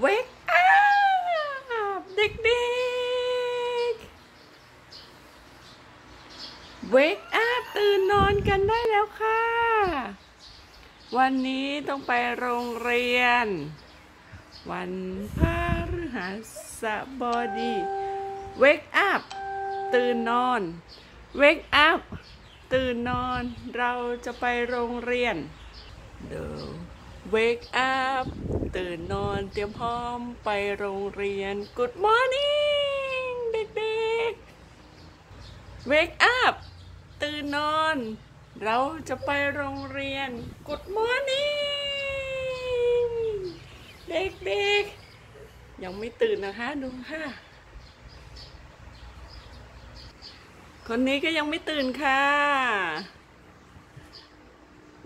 เวกอัพเด็กๆเวกอัพตื่นนอนกันได้แล้วค่ะ วันนี้ต้องไปโรงเรียน วันพฤหัสบดีเวกอัพตื่นนอนเวกอัพตื่นนอนเราจะไปโรงเรียน The wake up ตื่นนอนเตรียมพร้อมไปโรงเรียน Good morning เด็กๆ wake up ตื่นนอน เราจะไปโรงเรียน Good morning เด็กๆ ยังไม่ตื่นนะคะดูค่ะ คนนี้ก็ยังไม่ตื่นค่ะ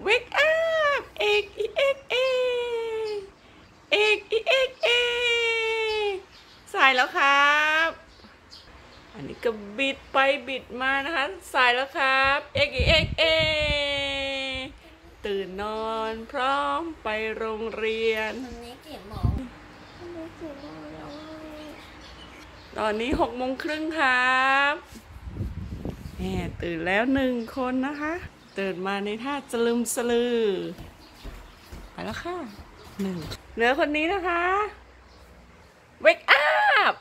Wake up เอกอีเอกเอกเอกอีเอกเอกสาย แล้วครับ อันนี้ก็บิดไปบิดมานะคะสายแล้วครับ เอกเอกเอกตื่นนอนพร้อมไปโรงเรียนตอนนี้กี่โมงตอนนี้กี่โมงแล้วตอนนี้หกโมงครึ่งครับแหมตื่นแล้วหนึ่งคนนะคะ ตื่นมาในท่าสลึมสลือ ไปแล้วค่ะหนึ่งเหลือคนนี้นะคะ wake up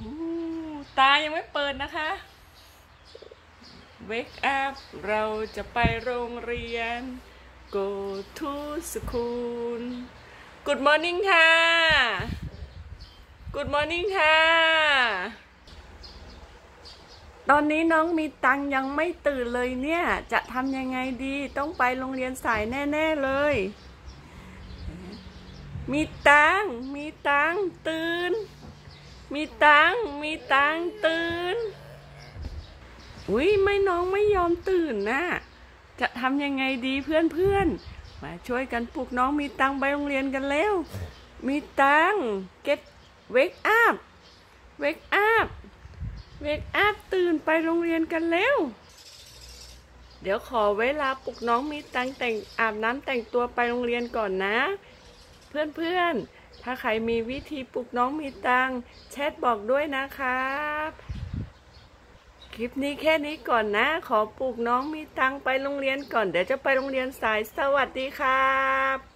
อู้ ตายังไม่เปิดนะคะ wake up เราจะไปโรงเรียน go to school good morning ค่ะ Good morning ค่ะ ตอนนี้น้องมีตังยังไม่ตื่นเลยเนี่ย จะทำยังไงดี ต้องไปโรงเรียนสายแน่ ๆ เลย มีตัง มีตัง ตื่น มีตังมีตังตื่น อุ้ยไม่น้องไม่ยอมตื่นนะจะทำยังไงดีเพื่อนๆมาช่วยกันปลุกน้องมีตังไปโรงเรียนกันแล้วมีตังค์ get wake up wake up wake up ตื่นไปโรงเรียนกันแล้วเดี๋ยวขอเวลาปลุกน้องมีตังแต่งอาบน้ำแต่งตัวไปโรงเรียนก่อนนะ เพื่อนๆ ถ้าใครมีวิธีปลุกน้องมีตังแชทบอกด้วยนะครับ คลิปนี้แค่นี้ก่อนนะ ขอปลุกน้องมีตังไปโรงเรียนก่อน เดี๋ยวจะไปโรงเรียนสายสวัสดีครับ